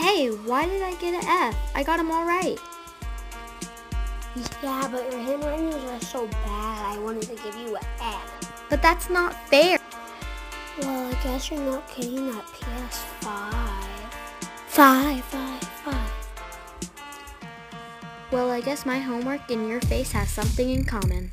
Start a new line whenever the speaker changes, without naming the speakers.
Hey, why did I get an F? I got them all right.
Yeah, but your handwriting was so bad. I wanted to give you an F.
But that's not fair.
Well, I guess you're not getting that PS5. Five, five, five.
Well, I guess my homework and your face have something in common.